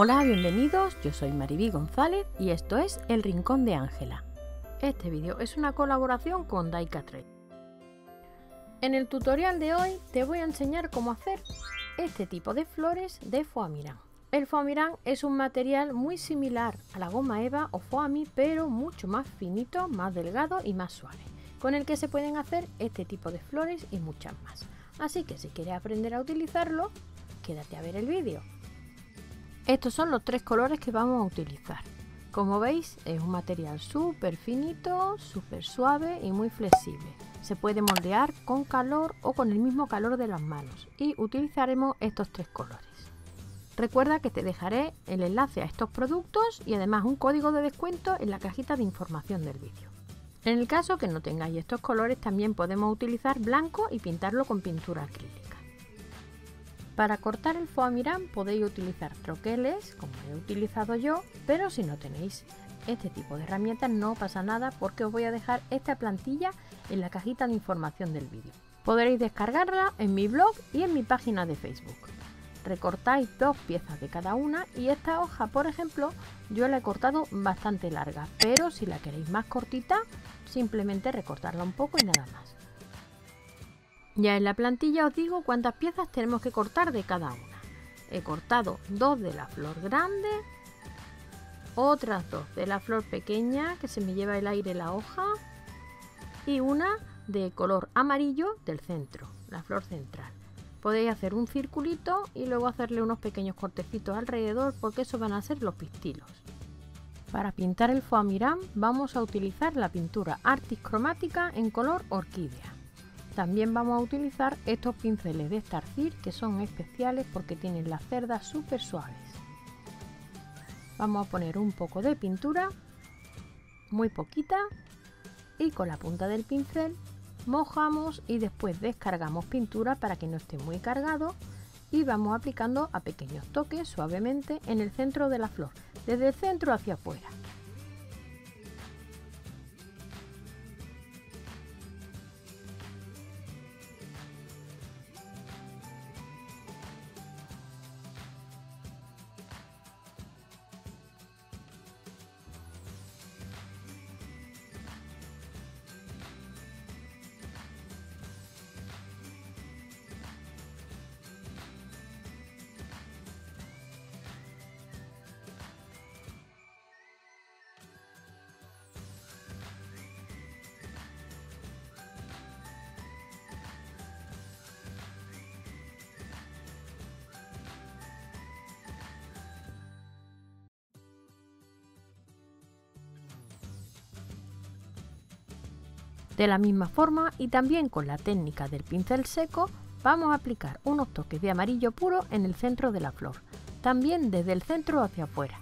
Hola, bienvenidos, yo soy Mariví González y esto es El Rincón de Ángela. Este vídeo es una colaboración con Daika Trade. En el tutorial de hoy te voy a enseñar cómo hacer este tipo de flores de foamirán. El foamirán es un material muy similar a la goma eva o foami pero mucho más finito, más delgado y más suave, con el que se pueden hacer este tipo de flores y muchas más. Así que si quieres aprender a utilizarlo, quédate a ver el vídeo. Estos son los tres colores que vamos a utilizar. Como veis es un material súper finito, súper suave y muy flexible. Se puede moldear con calor o con el mismo calor de las manos y utilizaremos estos tres colores. Recuerda que te dejaré el enlace a estos productos y además un código de descuento en la cajita de información del vídeo. En el caso que no tengáis estos colores también podemos utilizar blanco y pintarlo con pintura acrílica. Para cortar el foamirán podéis utilizar troqueles, como he utilizado yo, pero si no tenéis este tipo de herramientas no pasa nada porque os voy a dejar esta plantilla en la cajita de información del vídeo. Podréis descargarla en mi blog y en mi página de Facebook. Recortáis dos piezas de cada una y esta hoja, por ejemplo, yo la he cortado bastante larga, pero si la queréis más cortita, simplemente recortarla un poco y nada más. Ya en la plantilla os digo cuántas piezas tenemos que cortar de cada una. He cortado dos de la flor grande, otras dos de la flor pequeña que se me lleva el aire la hoja y una de color amarillo del centro, la flor central. Podéis hacer un circulito y luego hacerle unos pequeños cortecitos alrededor porque eso van a ser los pistilos. Para pintar el foamirán vamos a utilizar la pintura Artis cromática en color orquídea. También vamos a utilizar estos pinceles de Starcir que son especiales porque tienen las cerdas súper suaves. Vamos a poner un poco de pintura, muy poquita, y con la punta del pincel mojamos y después descargamos pintura para que no esté muy cargado y vamos aplicando a pequeños toques suavemente en el centro de la flor, desde el centro hacia afuera. De la misma forma y también con la técnica del pincel seco, vamos a aplicar unos toques de amarillo puro en el centro de la flor, también desde el centro hacia afuera.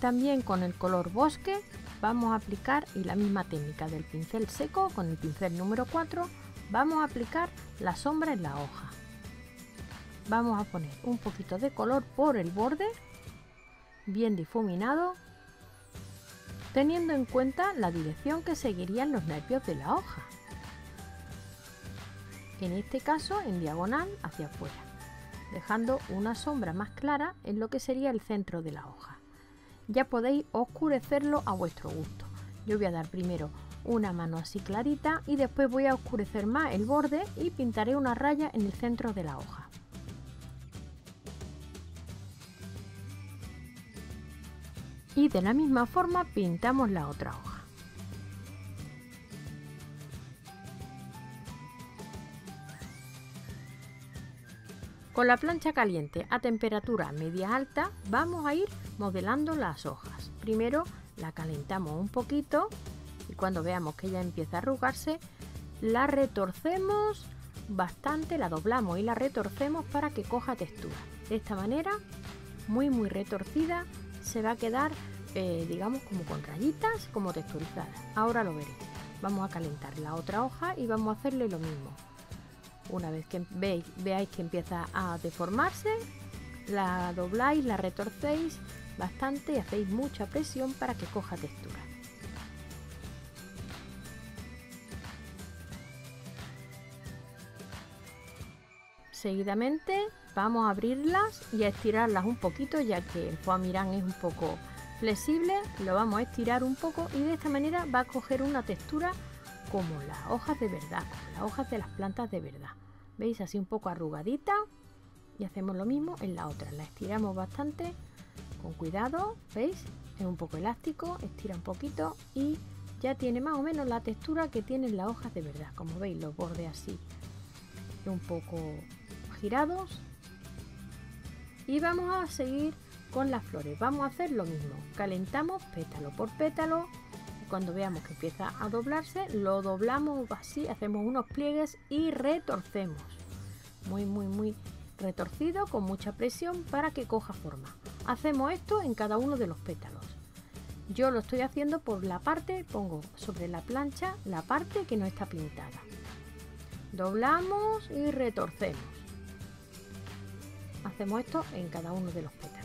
También con el color bosque vamos a aplicar y la misma técnica del pincel seco con el pincel número 4 vamos a aplicar la sombra en la hoja. Vamos a poner un poquito de color por el borde, bien difuminado, teniendo en cuenta la dirección que seguirían los nervios de la hoja. En este caso en diagonal hacia afuera, dejando una sombra más clara en lo que sería el centro de la hoja ya podéis oscurecerlo a vuestro gusto. Yo voy a dar primero una mano así clarita y después voy a oscurecer más el borde y pintaré una raya en el centro de la hoja. Y de la misma forma pintamos la otra hoja. Con la plancha caliente a temperatura media alta vamos a ir modelando las hojas. Primero la calentamos un poquito y cuando veamos que ya empieza a arrugarse, la retorcemos bastante, la doblamos y la retorcemos para que coja textura. De esta manera, muy muy retorcida, se va a quedar, eh, digamos, como con rayitas, como texturizada. Ahora lo veréis. Vamos a calentar la otra hoja y vamos a hacerle lo mismo. Una vez que veis, veáis que empieza a deformarse, la dobláis, la retorcéis bastante y hacéis mucha presión para que coja textura. Seguidamente vamos a abrirlas y a estirarlas un poquito ya que el foie miran es un poco flexible, lo vamos a estirar un poco y de esta manera va a coger una textura como las hojas de verdad, como las hojas de las plantas de verdad. ¿Veis? Así un poco arrugadita y hacemos lo mismo en la otra. La estiramos bastante con cuidado, ¿veis? Es un poco elástico, estira un poquito y ya tiene más o menos la textura que tienen las hojas de verdad. Como veis, los bordes así un poco girados y vamos a seguir con las flores vamos a hacer lo mismo calentamos pétalo por pétalo cuando veamos que empieza a doblarse lo doblamos así hacemos unos pliegues y retorcemos. Muy muy muy retorcido con mucha presión para que coja forma. Hacemos esto en cada uno de los pétalos. Yo lo estoy haciendo por la parte pongo sobre la plancha la parte que no está pintada. Doblamos y retorcemos. Hacemos esto en cada uno de los pétalos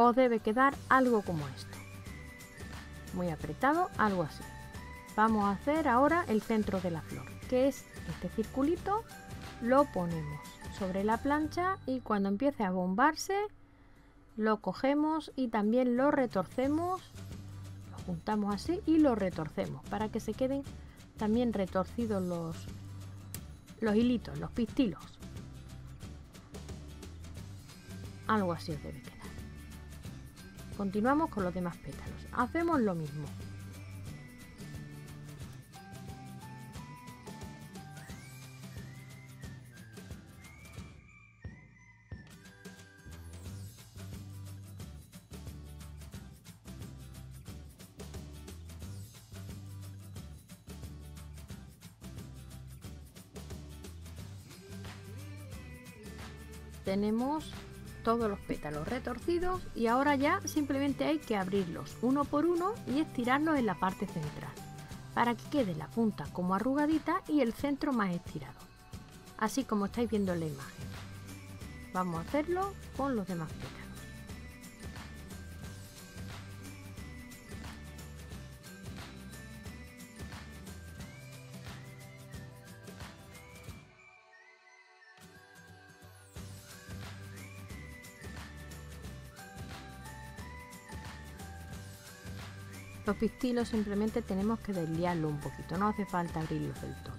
os debe quedar algo como esto. Muy apretado, algo así. Vamos a hacer ahora el centro de la flor, que es este circulito, lo ponemos sobre la plancha y cuando empiece a bombarse lo cogemos y también lo retorcemos, lo juntamos así y lo retorcemos para que se queden también retorcidos los, los hilitos, los pistilos. Algo así os debe quedar. Continuamos con los demás pétalos. Hacemos lo mismo. tenemos todos los pétalos retorcidos y ahora ya simplemente hay que abrirlos uno por uno y estirarlos en la parte central para que quede la punta como arrugadita y el centro más estirado así como estáis viendo en la imagen. Vamos a hacerlo con los demás pétalos Los pistilos simplemente tenemos que desliarlo un poquito, no hace falta abrirlos del todo.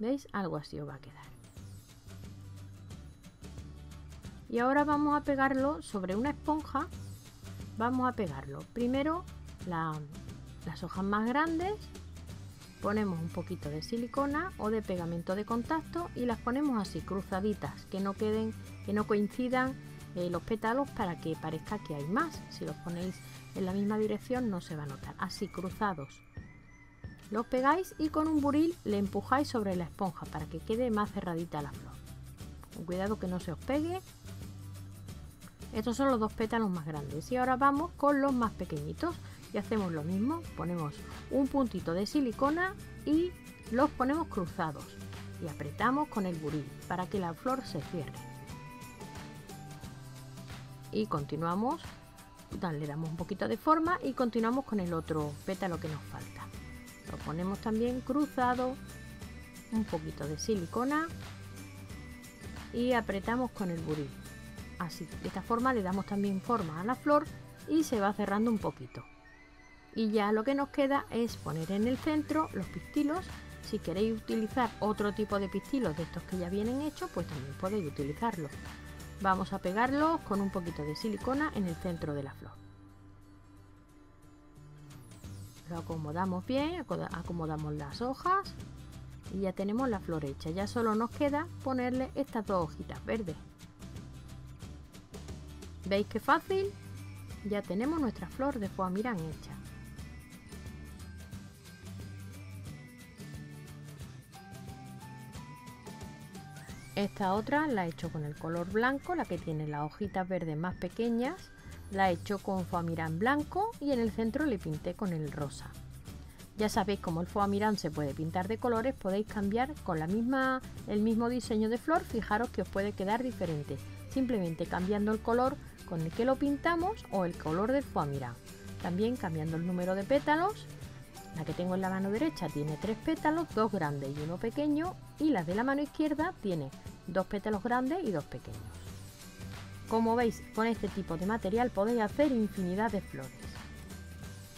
¿Veis? Algo así os va a quedar. Y ahora vamos a pegarlo sobre una esponja. Vamos a pegarlo. Primero las hojas más grandes. Ponemos un poquito de silicona o de pegamento de contacto y las ponemos así, cruzaditas, que no queden, que no coincidan eh, los pétalos para que parezca que hay más. Si los ponéis en la misma dirección no se va a notar. Así, cruzados. Los pegáis y con un buril le empujáis sobre la esponja para que quede más cerradita la flor. Con cuidado que no se os pegue. Estos son los dos pétalos más grandes. Y ahora vamos con los más pequeñitos. Y hacemos lo mismo. Ponemos un puntito de silicona y los ponemos cruzados. Y apretamos con el buril para que la flor se cierre. Y continuamos le damos un poquito de forma y continuamos con el otro pétalo que nos falta. Lo ponemos también cruzado, un poquito de silicona y apretamos con el buril. Así, de esta forma le damos también forma a la flor y se va cerrando un poquito. Y ya lo que nos queda es poner en el centro los pistilos Si queréis utilizar otro tipo de pistilos de estos que ya vienen hechos, pues también podéis utilizarlos. Vamos a pegarlos con un poquito de silicona en el centro de la flor. Lo acomodamos bien, acomodamos las hojas y ya tenemos la flor hecha. Ya solo nos queda ponerle estas dos hojitas verdes. ¿Veis qué fácil? Ya tenemos nuestra flor de foamirán hecha. Esta otra la he hecho con el color blanco, la que tiene las hojitas verdes más pequeñas. La he hecho con foamirán blanco y en el centro le pinté con el rosa. Ya sabéis cómo el foamirán se puede pintar de colores, podéis cambiar con la misma, el mismo diseño de flor, fijaros que os puede quedar diferente, simplemente cambiando el color con el que lo pintamos o el color del foamirán. También cambiando el número de pétalos la que tengo en la mano derecha tiene tres pétalos, dos grandes y uno pequeño, y la de la mano izquierda tiene dos pétalos grandes y dos pequeños. Como veis, con este tipo de material podéis hacer infinidad de flores.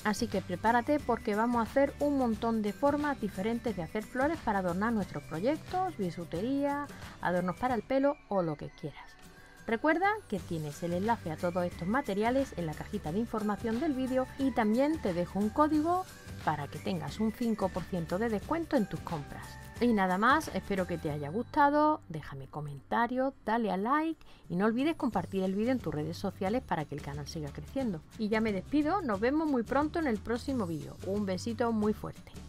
Así que prepárate porque vamos a hacer un montón de formas diferentes de hacer flores para adornar nuestros proyectos, bisutería, adornos para el pelo o lo que quieras. Recuerda que tienes el enlace a todos estos materiales en la cajita de información del vídeo y también te dejo un código para que tengas un 5% de descuento en tus compras. Y nada más, espero que te haya gustado, déjame comentarios, dale a like y no olvides compartir el vídeo en tus redes sociales para que el canal siga creciendo. Y ya me despido, nos vemos muy pronto en el próximo vídeo. Un besito muy fuerte.